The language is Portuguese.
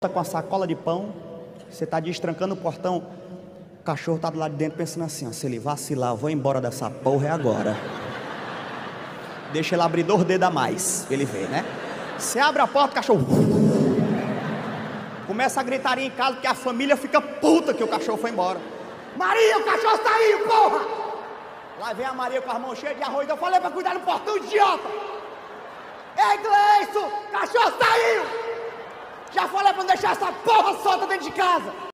tá com a sacola de pão, você tá destrancando o portão, o cachorro tá do lado de dentro pensando assim, ó, se ele vacilar, eu vou embora dessa porra é agora. Deixa ele abrir dois dedos a mais, ele ver, né? Você abre a porta, o cachorro começa a gritaria em casa porque a família fica puta que o cachorro foi embora. Maria, o cachorro saiu, porra! Lá vem a Maria com as mãos cheias de arroz. Eu falei pra cuidar do portão, idiota! Ei, Gleison, cachorro saiu! Já falei pra não deixar essa porra solta dentro de casa!